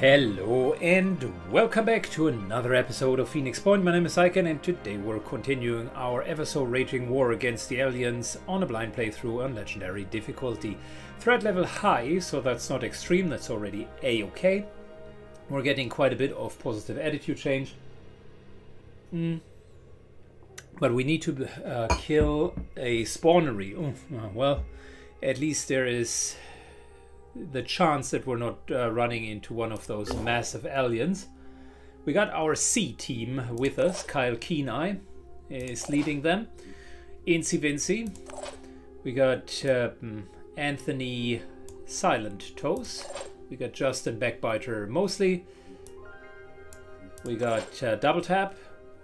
Hello and welcome back to another episode of Phoenix Point. My name is Syken and today we're continuing our ever so raging war against the aliens on a blind playthrough on legendary difficulty. Threat level high, so that's not extreme, that's already a-okay. We're getting quite a bit of positive attitude change. Mm. But we need to uh, kill a spawnery. Oh, well, at least there is the chance that we're not uh, running into one of those massive aliens. We got our C team with us. Kyle Kenai is leading them. Incy Vinci. We got um, Anthony Silent Toes. We got Justin Backbiter mostly. We got uh, Double Tap,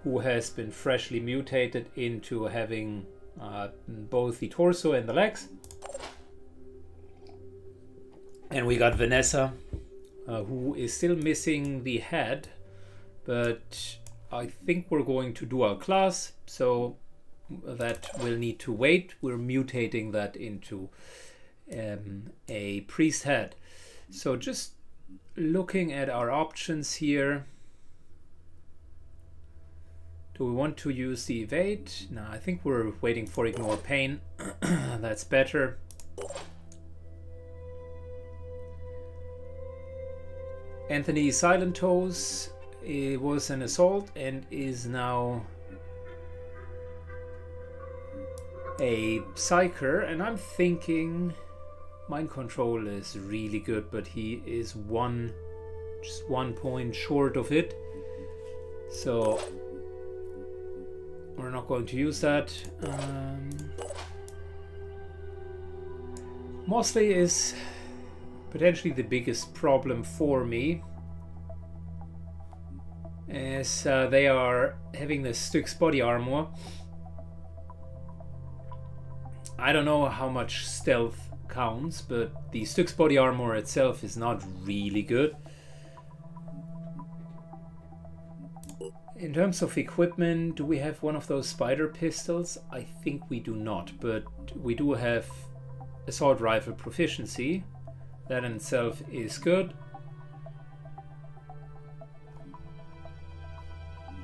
who has been freshly mutated into having uh, both the torso and the legs. And we got Vanessa, uh, who is still missing the head, but I think we're going to do our class, so that will need to wait. We're mutating that into um, a priest head. So just looking at our options here. Do we want to use the evade? No, I think we're waiting for ignore pain. That's better. Anthony Silent Toes it was an assault and is now a psyker and I'm thinking mind control is really good but he is one just one point short of it. So we're not going to use that. Um, Mosley is potentially the biggest problem for me as uh, they are having the Styx body armor. I don't know how much stealth counts, but the Styx body armor itself is not really good. In terms of equipment, do we have one of those spider pistols? I think we do not, but we do have assault rifle proficiency. That in itself is good.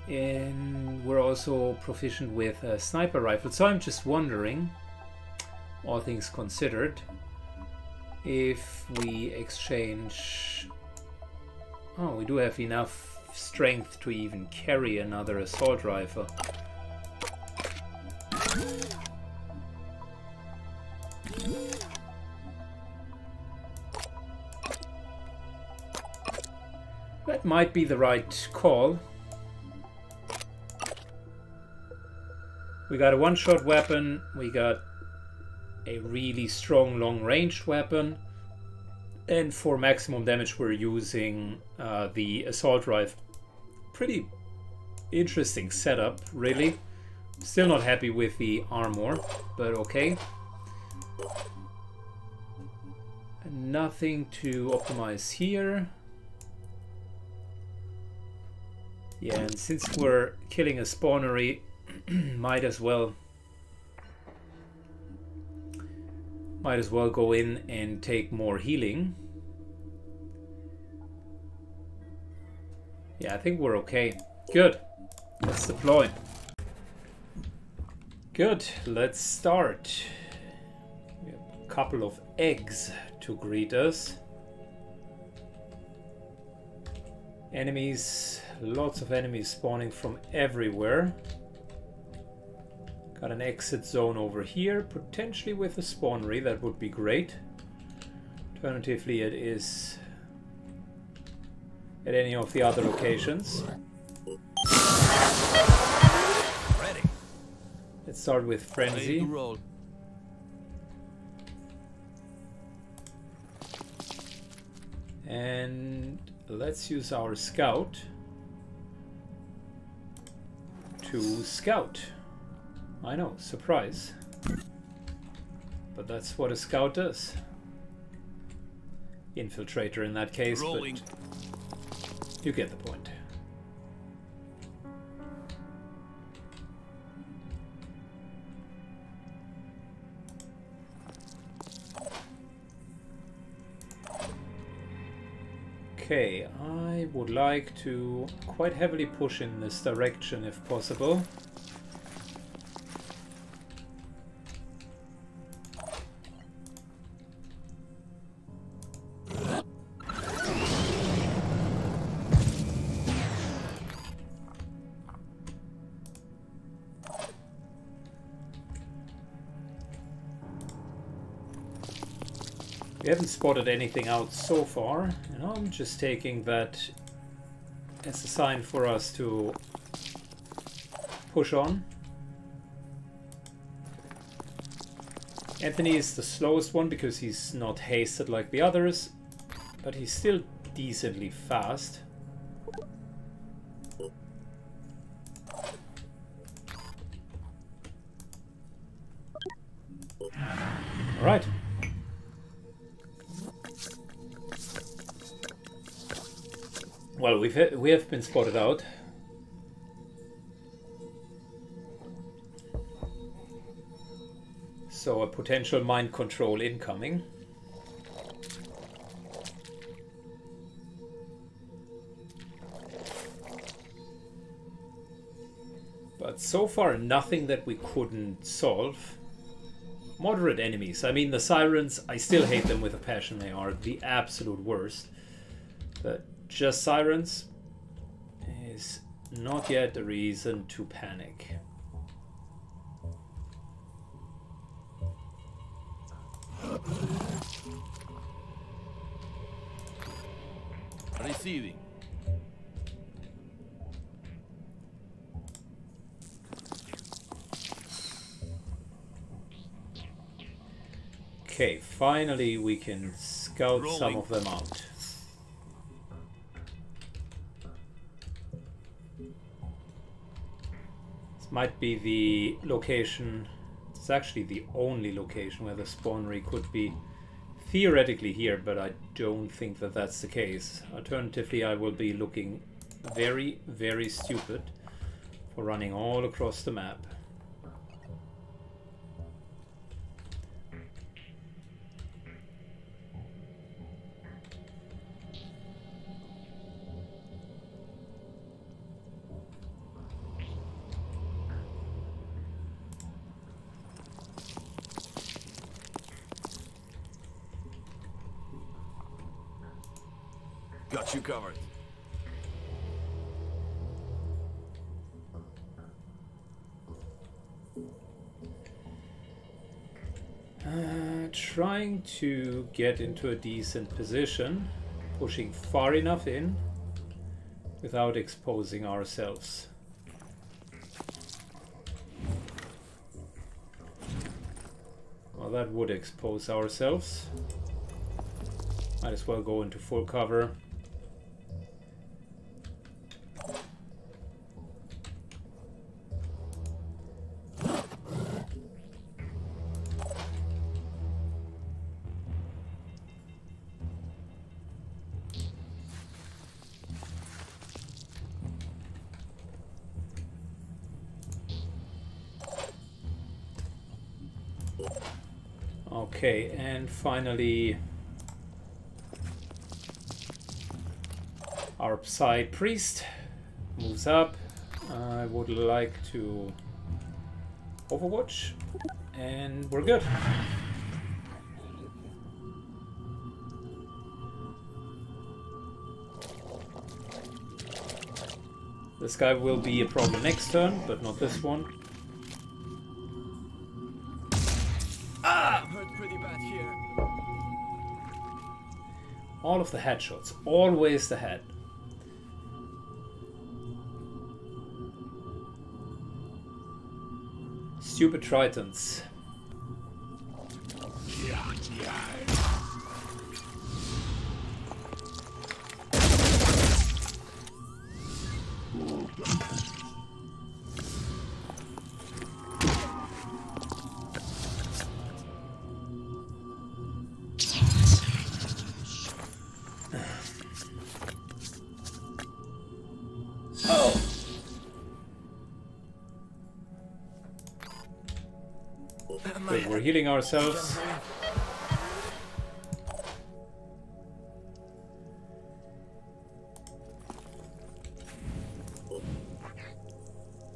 And we're also proficient with a sniper rifle. So I'm just wondering, all things considered, if we exchange... Oh, we do have enough strength to even carry another assault rifle. That might be the right call. We got a one-shot weapon, we got a really strong long-range weapon, and for maximum damage we're using uh, the assault rifle. Pretty interesting setup, really. Still not happy with the armor, but okay. Nothing to optimize here. Yeah, and since we're killing a spawnery, might as well might as well go in and take more healing. Yeah, I think we're okay. Good. Let's deploy. Good. Let's start. We have a couple of eggs to greet us. Enemies Lots of enemies spawning from everywhere. Got an exit zone over here, potentially with a spawnery, that would be great. Alternatively, it is at any of the other locations. Ready. Let's start with Frenzy. And let's use our scout to scout. I know, surprise. But that's what a scout does. Infiltrator in that case, Rolling. but you get the point. Okay, I would like to quite heavily push in this direction if possible. We haven't spotted anything out so far, I'm just taking that as a sign for us to push on. Anthony is the slowest one because he's not hasted like the others, but he's still decently fast. We've we have been spotted out. So a potential mind control incoming. But so far nothing that we couldn't solve. Moderate enemies. I mean the sirens, I still hate them with a passion. They are the absolute worst. But just sirens is not yet a reason to panic. Receiving. Okay, finally we can scout Rolling. some of them out. Might be the location. It's actually the only location where the spawnery could be theoretically here, but I don't think that that's the case. Alternatively, I will be looking very, very stupid for running all across the map. To get into a decent position, pushing far enough in without exposing ourselves. Well, that would expose ourselves. Might as well go into full cover. Okay, and finally our Psy Priest moves up. I would like to Overwatch and we're good. This guy will be a problem next turn, but not this one. All of the headshots. Always the head. Stupid Tritons. saving ourselves.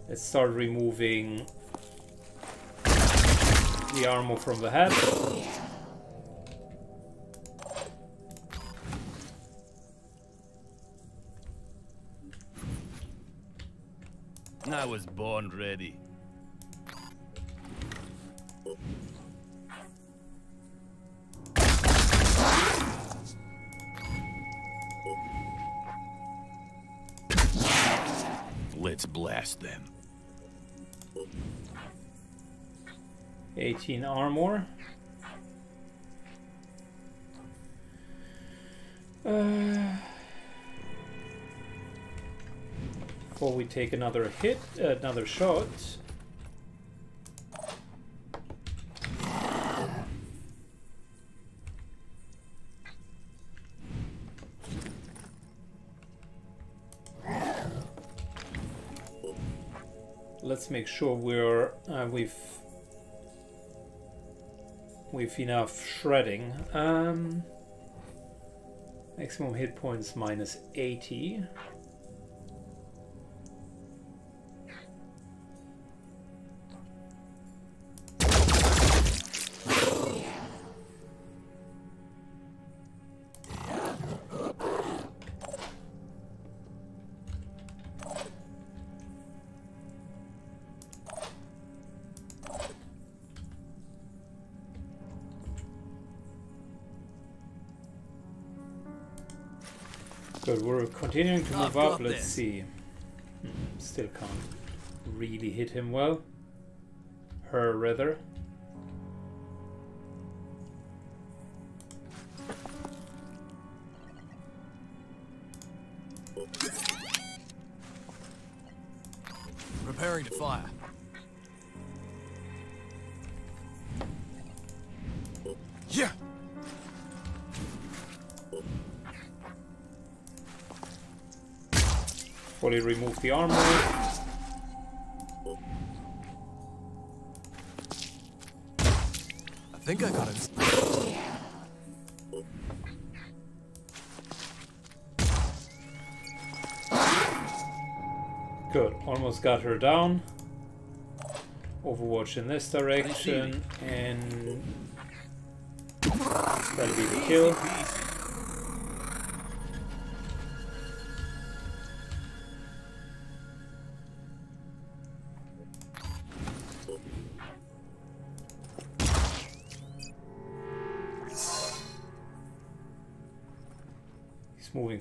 Let's start removing the armor from the head. I was born ready. Let's blast them. 18 armor. Uh, before we take another hit, another shot. Let's make sure we're uh, we've we've enough shredding. Um, maximum hit points minus 80. Continuing to move up. Let's this. see. Hmm, Still can't really hit him well. Her, rather. Preparing to fire. Fully remove the armor. I think I got it. Good, almost got her down. Overwatch in this direction, and that'll be the kill.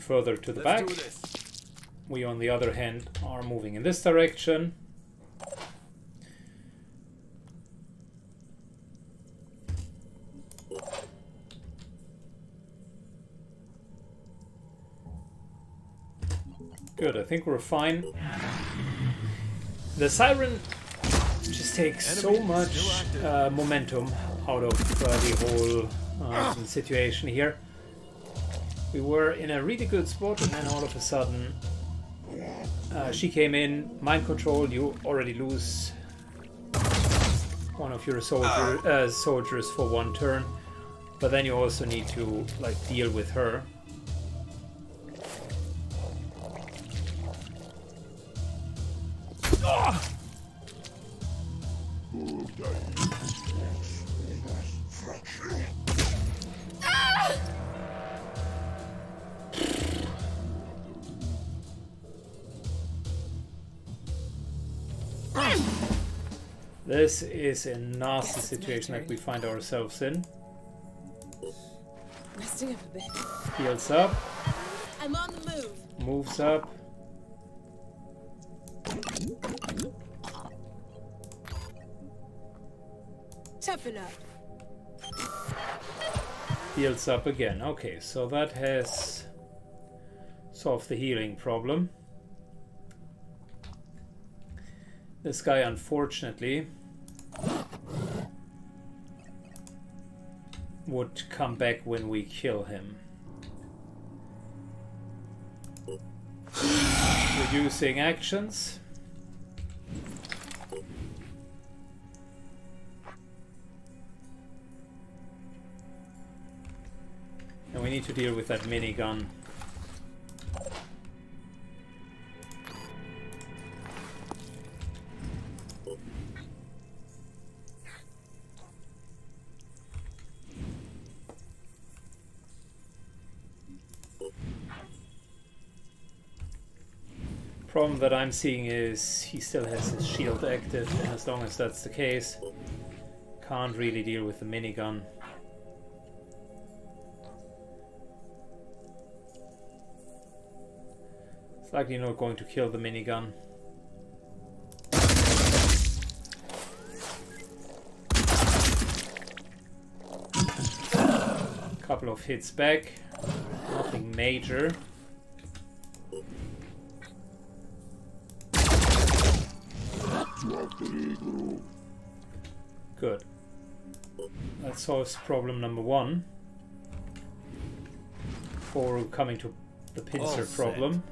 Further to the Let's back. We, on the other hand, are moving in this direction. Good, I think we're fine. The siren just takes so much uh, momentum out of uh, the whole um, situation here. We were in a really good spot, and then all of a sudden, uh, she came in. Mind control. You already lose one of your soldier, uh, soldiers for one turn, but then you also need to like deal with her. This is a nasty Guess it's my situation that we find ourselves in. Resting up a bit. Heals up, I'm on the move. moves up. Toughen up. heals up again. Okay, so that has solved the healing problem. This guy, unfortunately, would come back when we kill him. Reducing actions. And we need to deal with that minigun. That I'm seeing is he still has his shield active, and as long as that's the case, can't really deal with the minigun. It's likely not going to kill the minigun. Couple of hits back, nothing major. Good. That solves problem number one. For coming to the pincer oh, problem.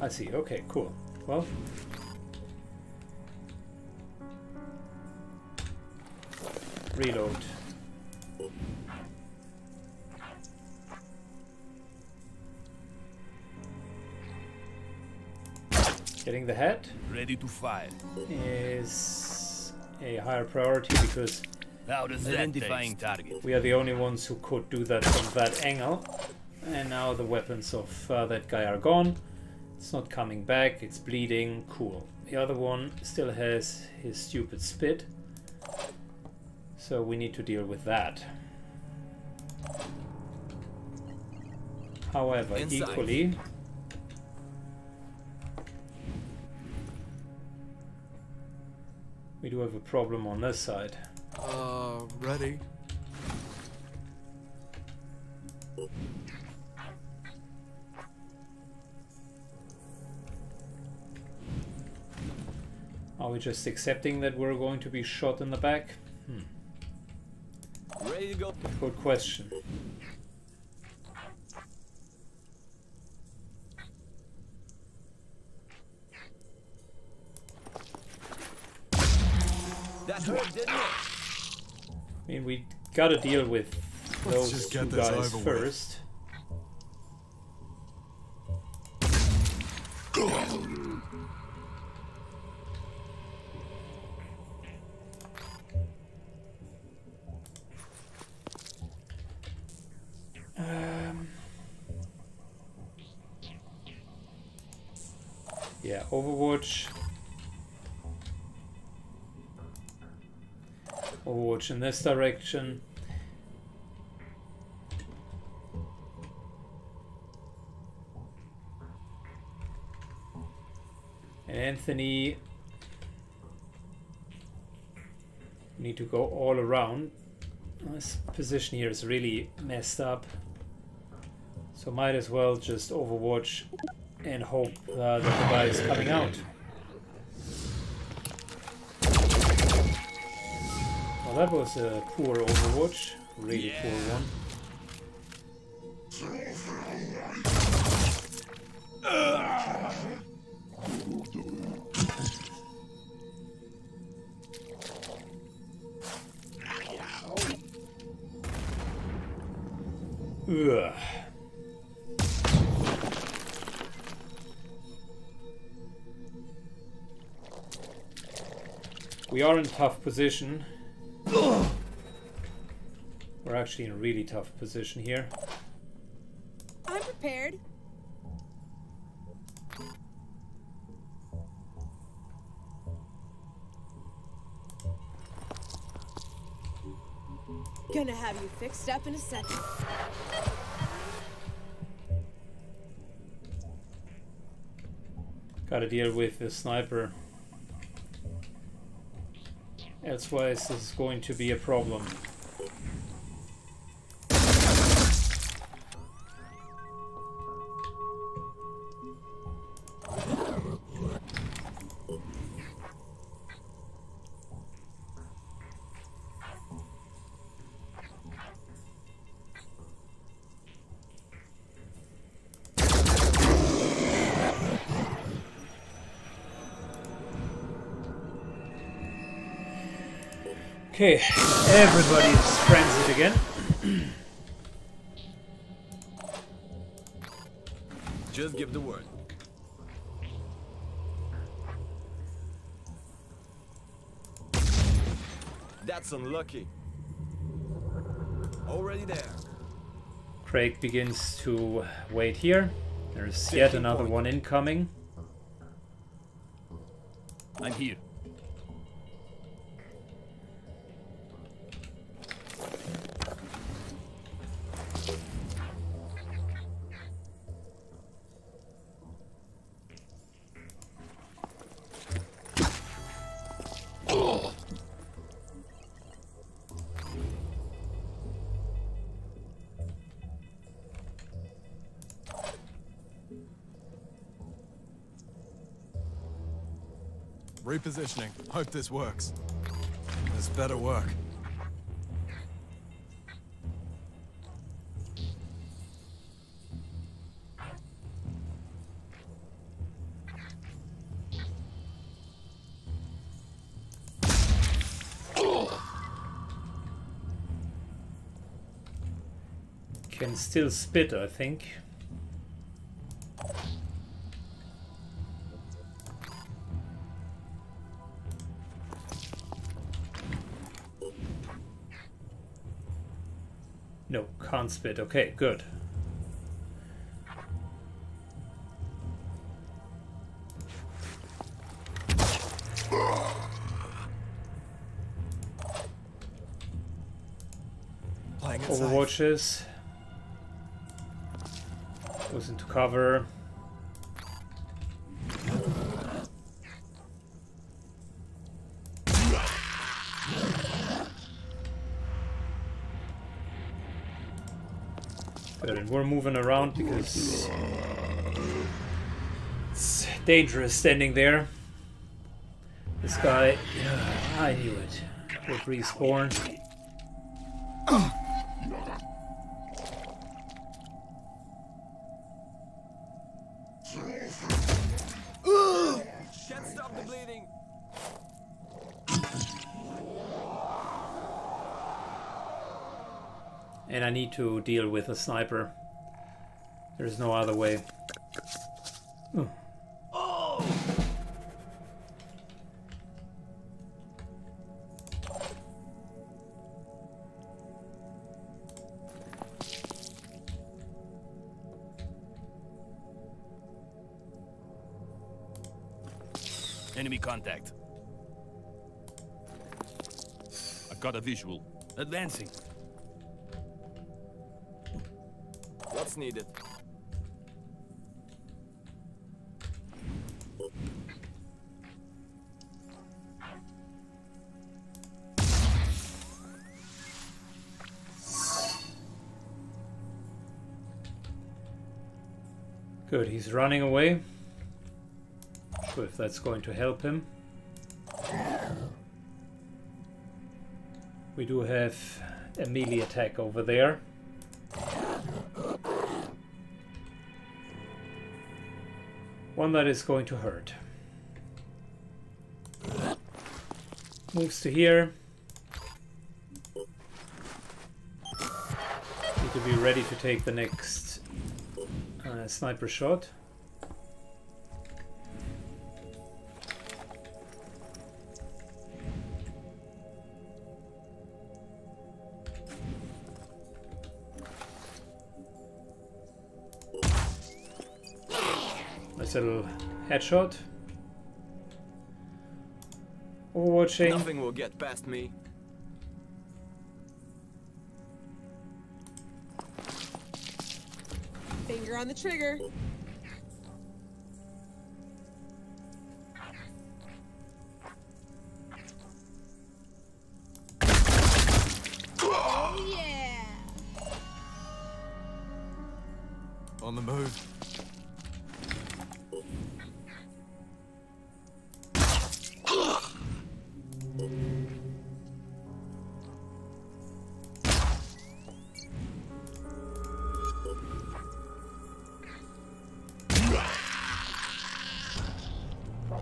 I see. Okay, cool. Well, reload. Getting the head Ready to fire. is a higher priority because How does Identifying target. we are the only ones who could do that from that angle. And now the weapons of uh, that guy are gone. It's not coming back, it's bleeding, cool. The other one still has his stupid spit. So we need to deal with that. However, Inside. equally, do have a problem on this side. Uh, ready. Are we just accepting that we're going to be shot in the back? Ready to go. Good question. That hurt, didn't it? I mean, we gotta deal with Let's those just two get this guys over with. first. Overwatch in this direction. And Anthony need to go all around. This position here is really messed up. So might as well just overwatch and hope uh, that the guy is coming out. Well, that was a poor overwatch. Really poor one. Ugh. We are in tough position. Actually in a really tough position here. I'm prepared. Gonna have you fixed up in a second. Gotta deal with the sniper. Elsewise, this is going to be a problem. Okay, everybody's frenzied again. Just give the word. That's unlucky. Already there. Craig begins to wait here. There's yet another one incoming. Repositioning. Hope this works. This better work. Can still spit, I think. Can't spit. Okay, good. Playing it safe. Overwatches. Goes into cover. We're moving around because it's dangerous standing there. This guy, I knew it, would respawn. Deal with a sniper. There's no other way. Ooh. Enemy contact. I've got a visual. Advancing. Needed? Good, he's running away. Sure if that's going to help him. We do have a melee attack over there. One that is going to hurt. Moves to here. Need to be ready to take the next uh, sniper shot. Headshot. Overwatching. Nothing will get past me. Finger on the trigger. Oh yeah. On the move.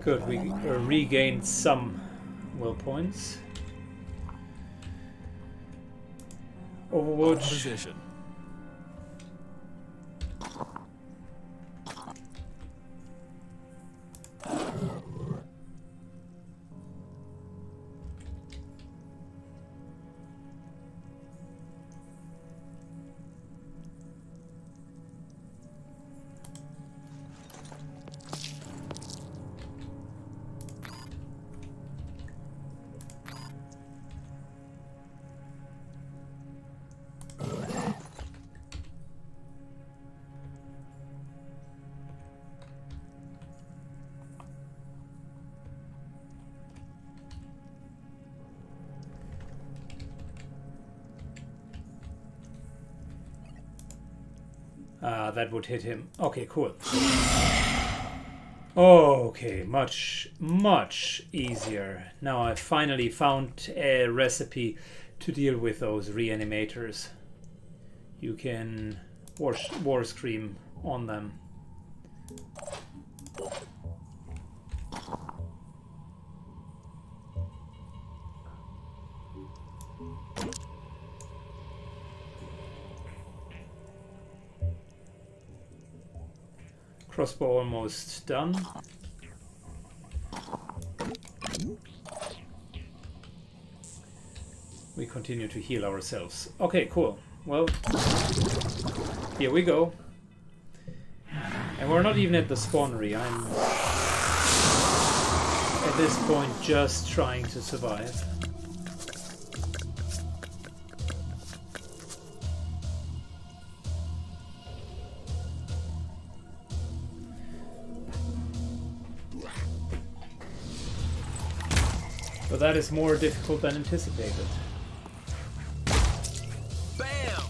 Good, we uh, regained some will points. Overwatch. Position. Would hit him. Okay, cool. Okay, much, much easier. Now I finally found a recipe to deal with those reanimators. You can war, war scream on them. Crossbow almost done. We continue to heal ourselves. Okay, cool. Well, here we go. And we're not even at the spawnery. I'm at this point just trying to survive. That is more difficult than anticipated. Bam!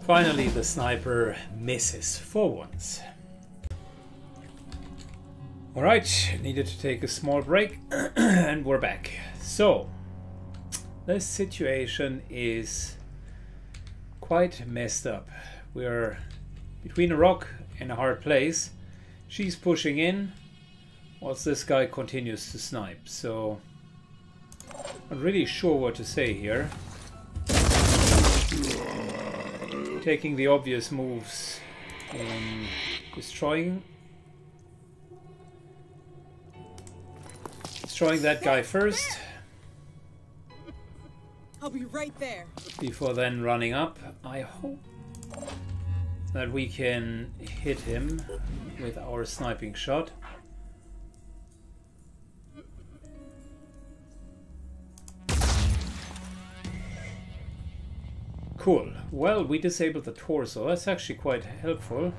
Finally, the sniper misses for once. Alright, needed to take a small break and we're back. So, this situation is quite messed up. We're between a rock and a hard place. She's pushing in, whilst this guy continues to snipe. So, not really sure what to say here. Taking the obvious moves in destroying destroying that guy first I'll be right there. before then running up. I hope that we can hit him with our sniping shot. Cool. Well, we disabled the torso. That's actually quite helpful.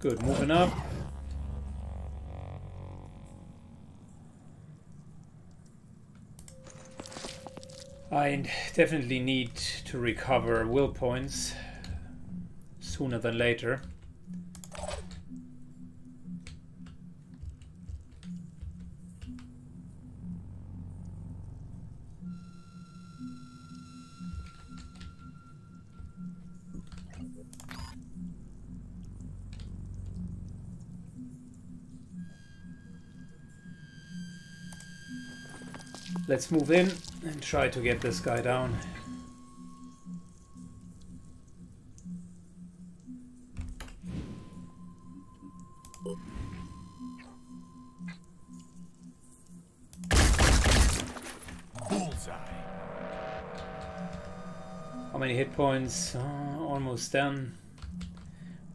Good. Moving up. I definitely need to recover will points sooner than later. Let's move in and try to get this guy down. Bullseye. How many hit points? Uh, almost done.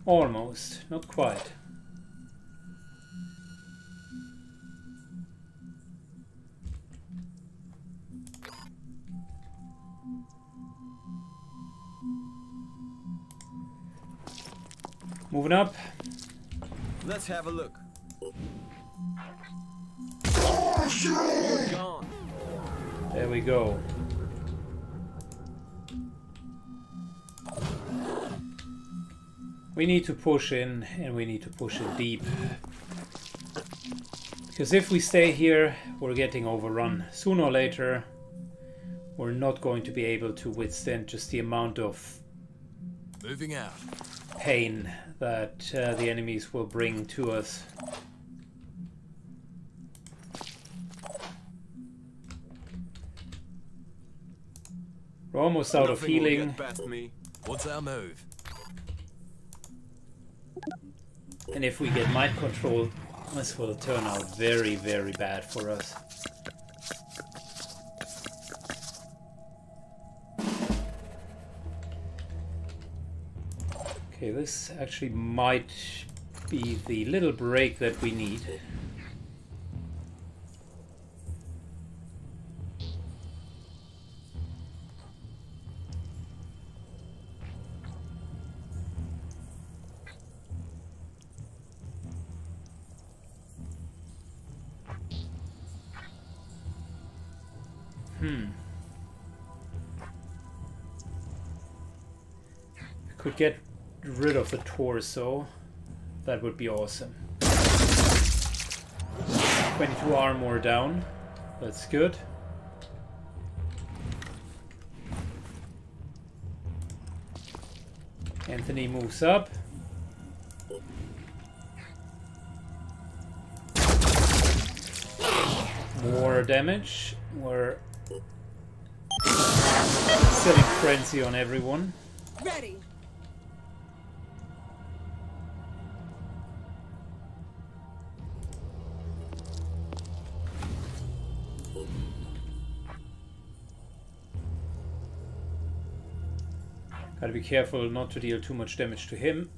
Almost, not quite. Moving up. Let's have a look. There we go. We need to push in and we need to push in deep. Because if we stay here, we're getting overrun. Sooner or later, we're not going to be able to withstand just the amount of Moving out. Pain that uh, the enemies will bring to us. We're almost out of Nothing will healing. get past me. What's our move? And if we get mind control, this will turn out very, very bad for us. Okay, this actually might be the little break that we need. Hmm. Could get rid of the torso. That would be awesome. 22 armor down. That's good. Anthony moves up. More damage. We're setting frenzy on everyone. Ready. Gotta be careful not to deal too much damage to him.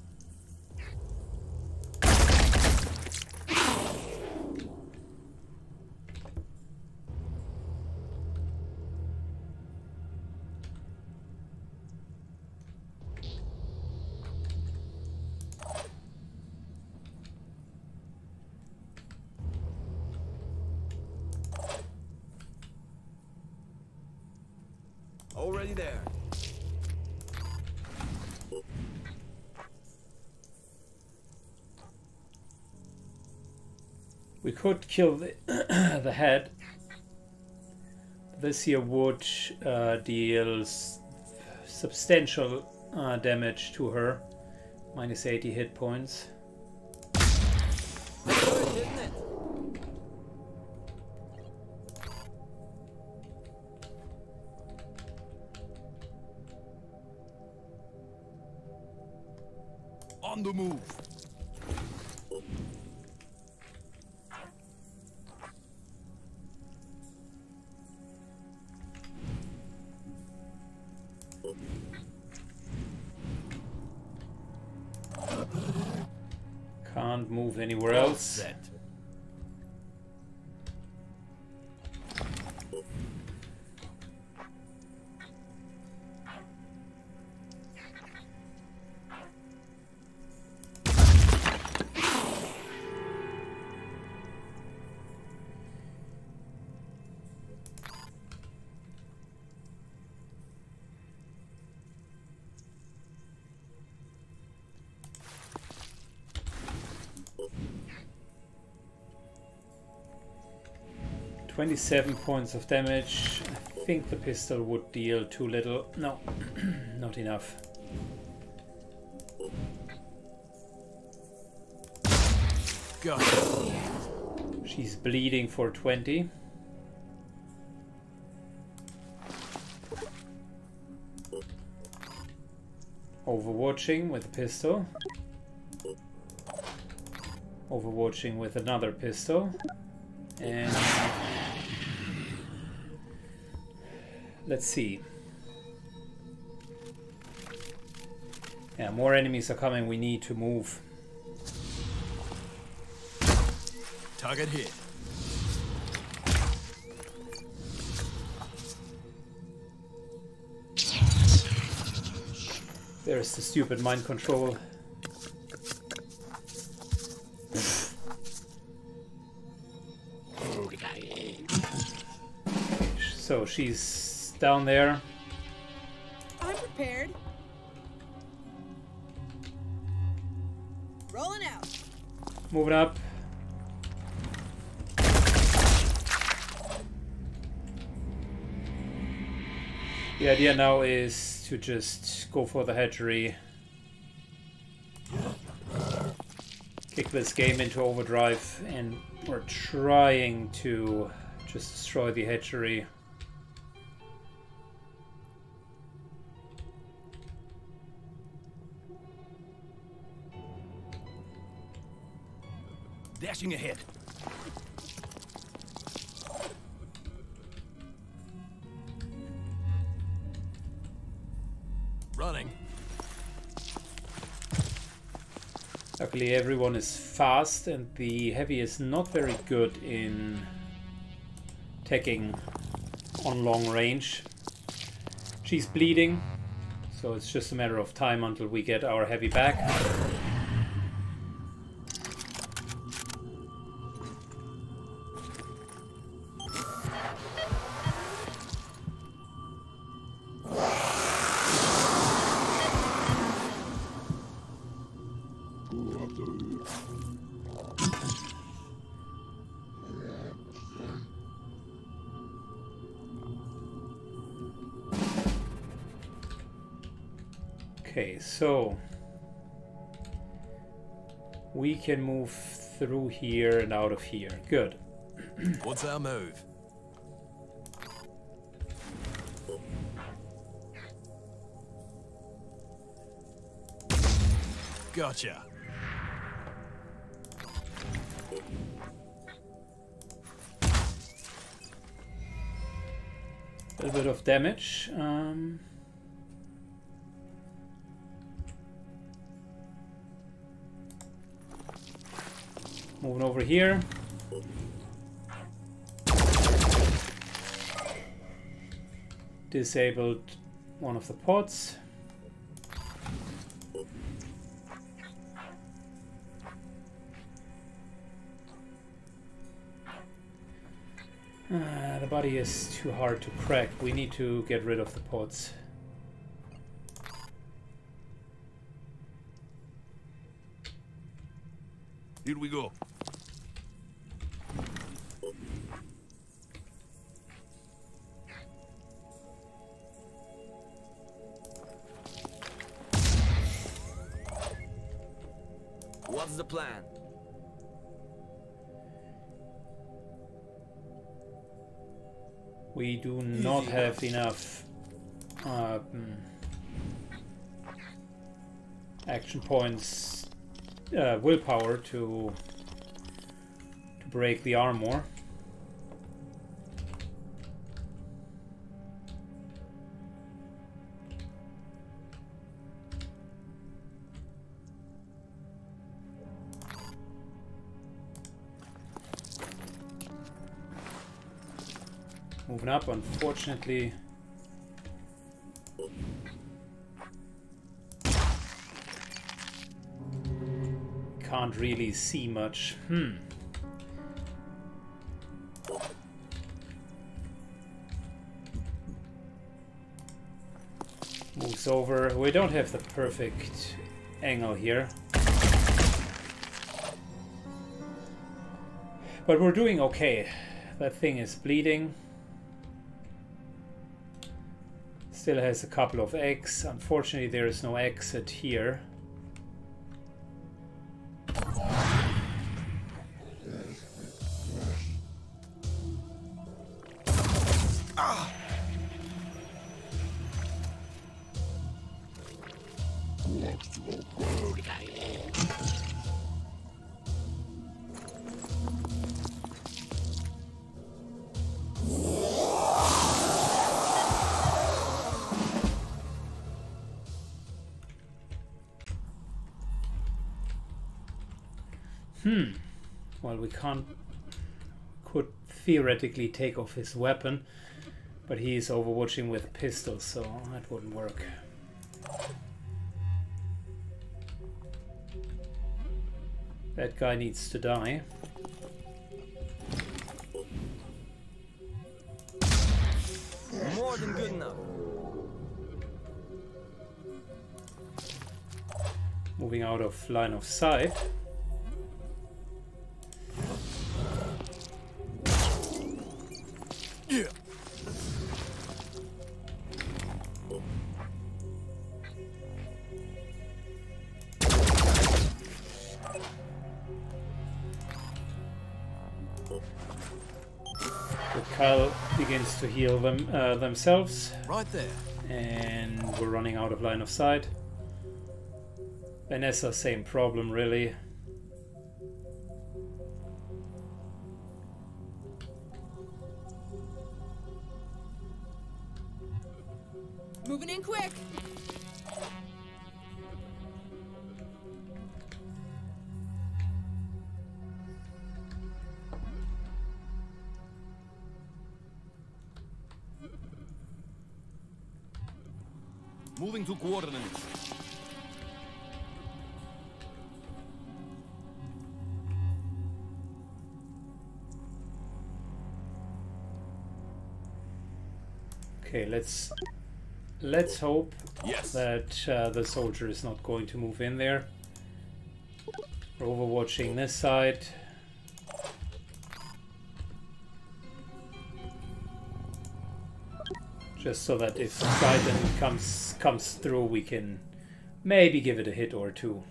Could kill the, the head. This here would uh, deal substantial uh, damage to her. Minus 80 hit points. 27 points of damage. I think the pistol would deal too little. No, not enough. Go. She's bleeding for 20. Overwatching with a pistol. Overwatching with another pistol. And let's see. Yeah, more enemies are coming. We need to move. Target hit. There's the stupid mind control. So she's down there. I'm prepared. Rolling out. Moving up. The idea now is to just go for the hatchery. Kick this game into overdrive and we're trying to just destroy the hatchery. Dashing ahead. Running. Luckily everyone is fast and the heavy is not very good in taking on long range. She's bleeding, so it's just a matter of time until we get our heavy back. Can move through here and out of here. Good. What's our move? Gotcha. A little bit of damage. Um, moving over here. Disabled one of the pods. Uh, the body is too hard to crack. We need to get rid of the pods. Here we go. What's the plan? We do not have enough uh, mm, action points, uh, willpower to to break the armor. Moving up, unfortunately. Can't really see much. Hmm. Moves over. We don't have the perfect angle here. But we're doing okay. That thing is bleeding. Still has a couple of eggs. Unfortunately, there is no exit here. We can't. Could theoretically take off his weapon, but he is overwatching with pistols, so that wouldn't work. That guy needs to die. More than good enough. Moving out of line of sight. Begins to heal them uh, themselves, Right there. and we're running out of line of sight. Vanessa, same problem, really. Moving in quick. Moving to coordinates. Okay, let's let's hope Yes. that uh, the soldier is not going to move in there. We're overwatching this side. Just so that if Trident comes comes through, we can Maybe give it a hit or two.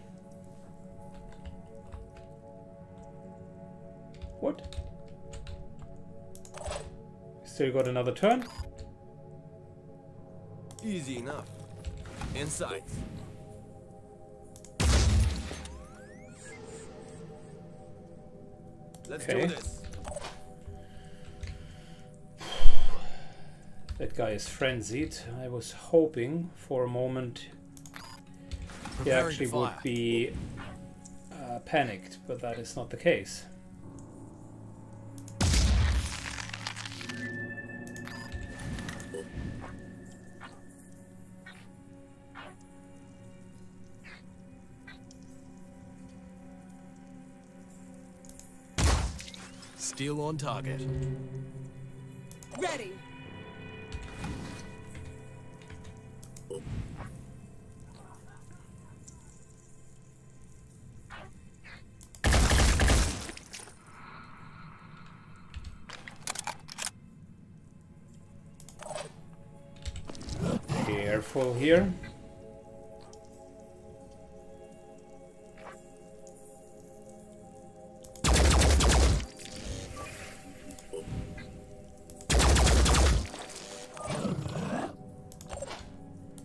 What? Still got another turn? Easy enough. Inside. Let's Okay. do this. That guy is frenzied. I was hoping for a moment he actually would be uh, panicked, but that is not the case. Steel on target. Ready. Here.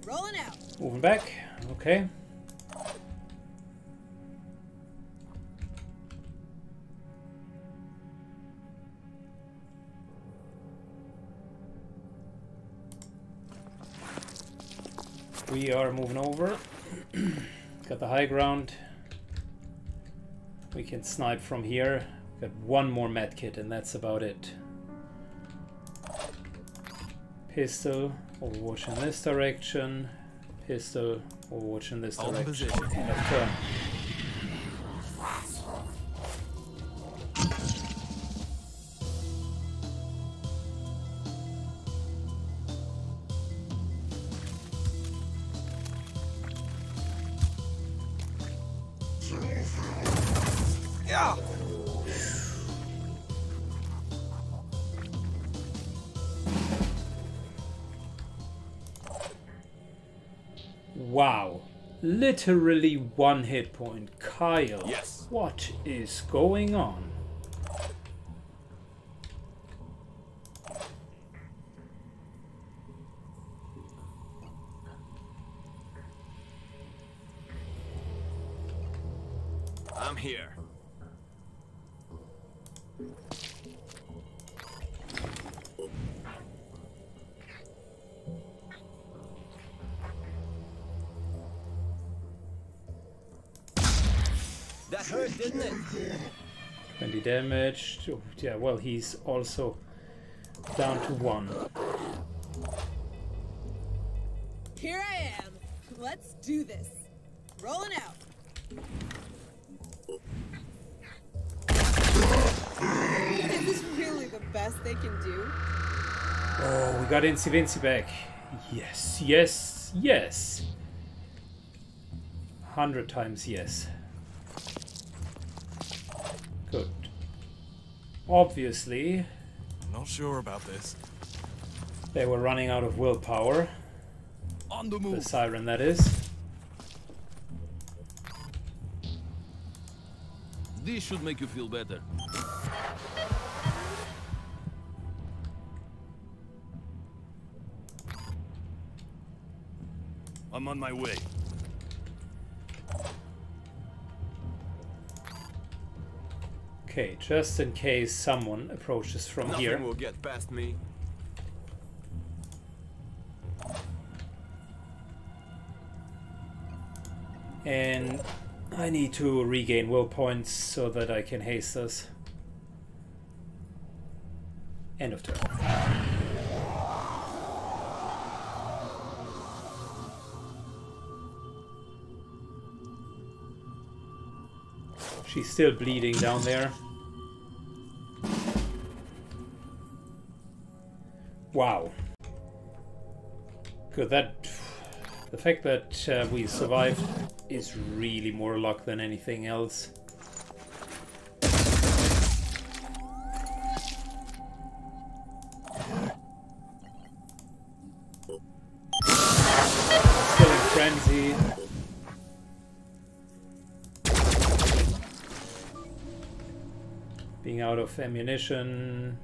Rolling out. Moving back. Okay. Are moving over. Got the high ground. We can snipe from here. Got one more med kit and that's about it. Pistol, overwatch in this direction. Pistol, overwatch in this direction. Wow. Literally one hit point. Kyle. Yes. What is going on? Damage. Oh, yeah, well, he's also down to one. Here I am. Let's do this. Rolling out. Is this really the best they can do? Oh, we got Incy Vincy back. Yes, yes, yes. Hundred times yes. Good. Obviously, I'm not sure about this. they were running out of willpower. On the move. The siren, that is. This should make you feel better. I'm on my way. Okay, just in case someone approaches from Nothing here. will get past me. And I need to regain will points so that I can haste us. End of turn. She's still bleeding down there. Wow. Good, that... The fact that uh, we survived is really more luck than anything else. Out of ammunition.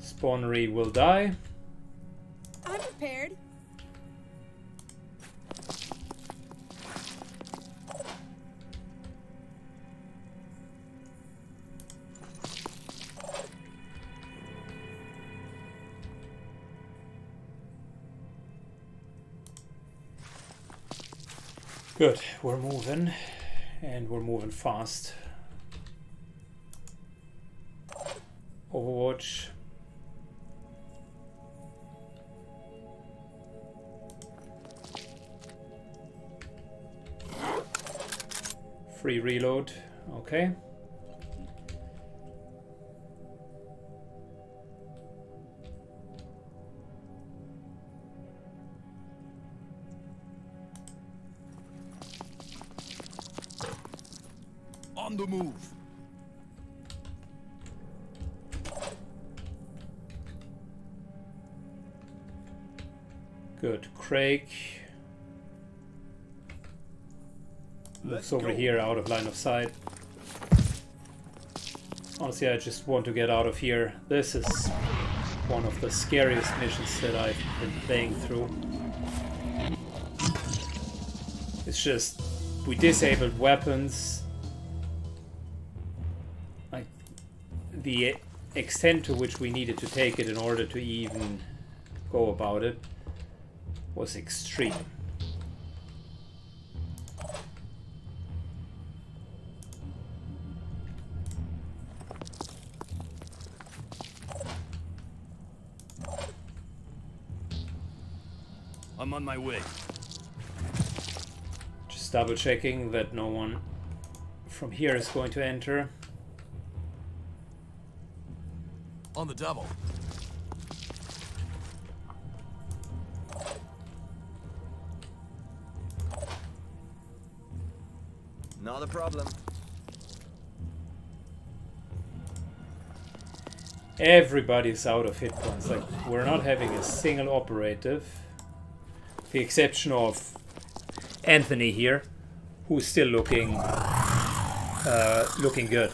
Spawnery will die. I'm prepared. Good, we're moving. And we're moving fast. Overwatch. Free reload. Okay. On the move. Good. Craig. Moves over here out of line of sight. Honestly, I just want to get out of here. This is one of the scariest missions that I've been playing through. It's just, we disabled weapons. Like, the extent to which we needed to take it in order to even go about it was extreme. I'm on my way. Just double checking that no one from here is going to enter. On the double. Problem. Everybody's out of hit points. Like we're not having a single operative, with the exception of Anthony here, who's still looking uh, looking good.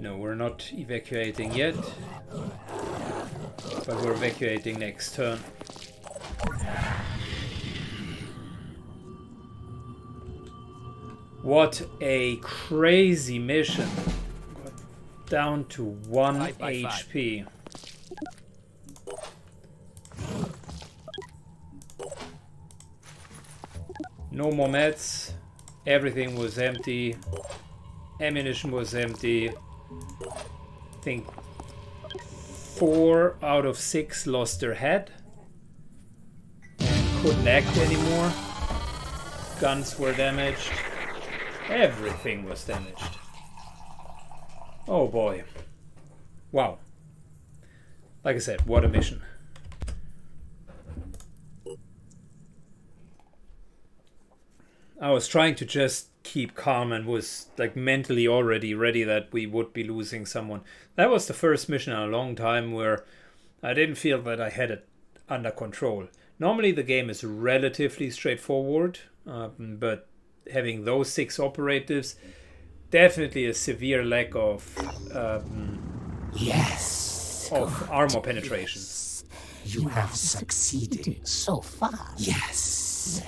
No, we're not evacuating yet. But we're evacuating next turn. What a crazy mission. Got down to 1 Five by five. HP. No more meds. Everything was empty. Ammunition was empty. I think four out of six lost their head. Couldn't act anymore. Guns were damaged. Everything was damaged. Oh boy. Wow. Like I said, what a mission. I was trying to just keep calm and was like mentally already ready that we would be losing someone. That was the first mission in a long time where I didn't feel that I had it under control. Normally the game is relatively straightforward, um, but having those six operatives, definitely a severe lack of um, Yes. of armor penetration. You have succeeded. So far. Yes.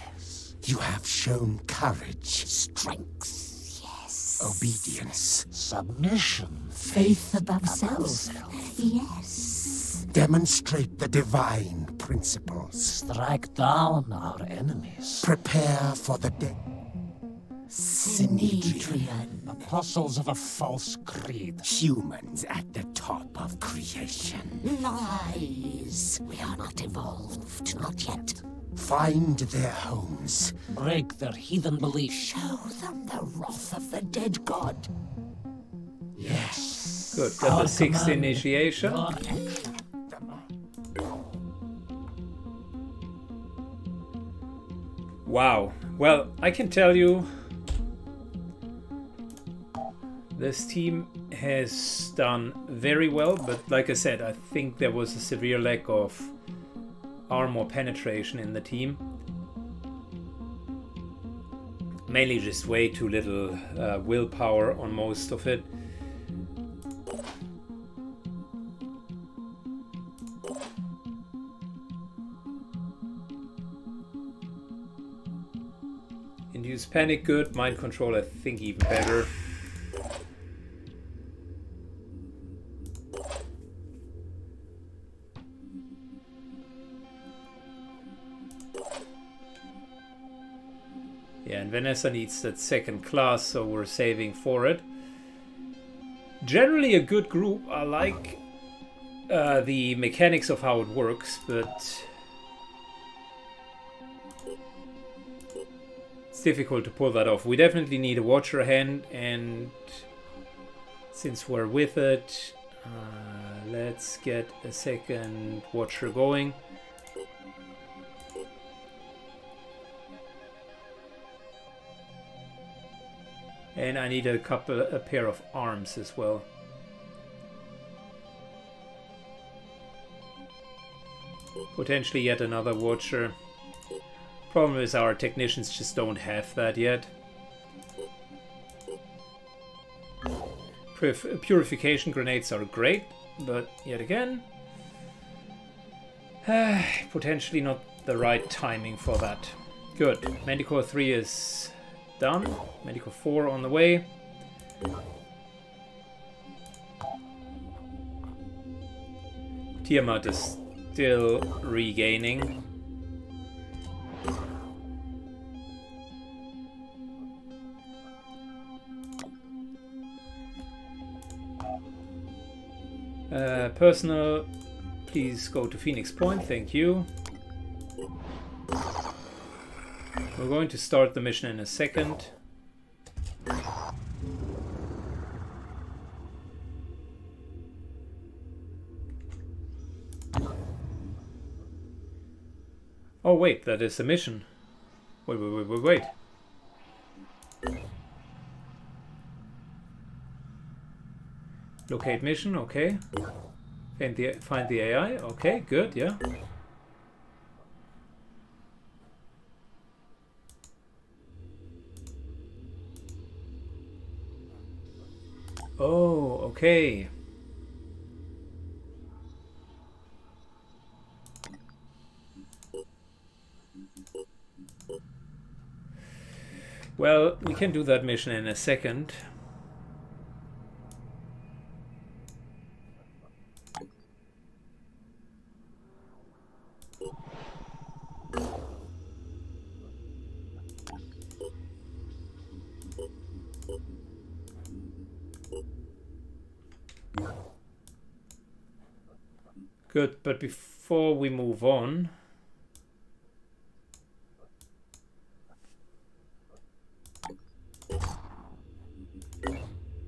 You have shown courage, Strength. Yes. obedience, Submission. faith Above self. Yes. Demonstrate the divine principles. Strike down our enemies. Prepare for the day. Synedrion. Synedrion. Apostles of a false creed. Humans at the top of creation. Lies. We are not evolved. Not yet. Find their homes. Break their heathen beliefs. Show them the wrath of the dead god. Yes. Good, got the sixth initiation. Wow. Well, I can tell you This team has done very well, but like I said, I think there was a severe lack of armor penetration in the team. Mainly just way too little uh, willpower on most of it. Induce panic, good. Mind control, I think even better. Yeah, and Vanessa needs that second class, so we're saving for it. Generally a good group. I like uh, the mechanics of how it works, but it's difficult to pull that off. We definitely need a Watcher hand, and since we're with it, uh, let's get a second Watcher going. And I need a couple, a pair of arms as well. Potentially yet another Watcher. Problem is our technicians just don't have that yet. Purif purification grenades are great, but yet again, potentially not the right timing for that. Good. Manticore 3 is done. Medical 4 on the way. Tiamat is still regaining. Uh, personal, please go to Phoenix Point, thank you. We're going to start the mission in a second. Oh wait, that is a mission. Wait, wait, wait, wait, wait. Locate mission, okay. Find the, find the AI, okay, good, yeah. Okay. Well, we can do that mission in a second. Good, but before we move on...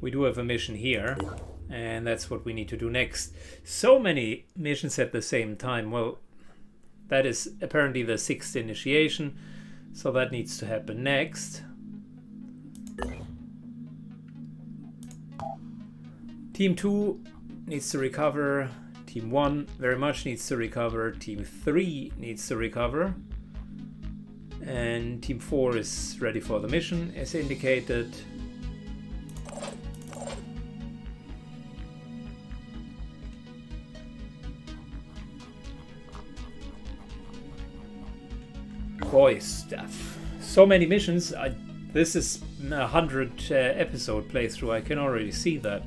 We do have a mission here, and that's what we need to do next. So many missions at the same time. Well, that is apparently the sixth initiation, so that needs to happen next. Team 2 needs to recover Team 1 very much needs to recover. Team 3 needs to recover. And Team 4 is ready for the mission as indicated. Boy, stuff. So many missions. I, this is a hundred uh, episode playthrough. I can already see that.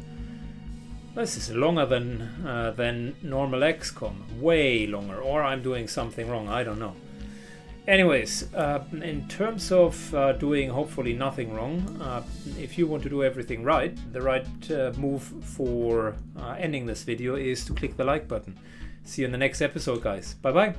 This is longer than uh, than normal XCOM, way longer, or I'm doing something wrong, I don't know. Anyways, uh, in terms of uh, doing hopefully nothing wrong, uh, if you want to do everything right, the right uh, move for uh, ending this video is to click the like button. See you in the next episode, guys. Bye bye.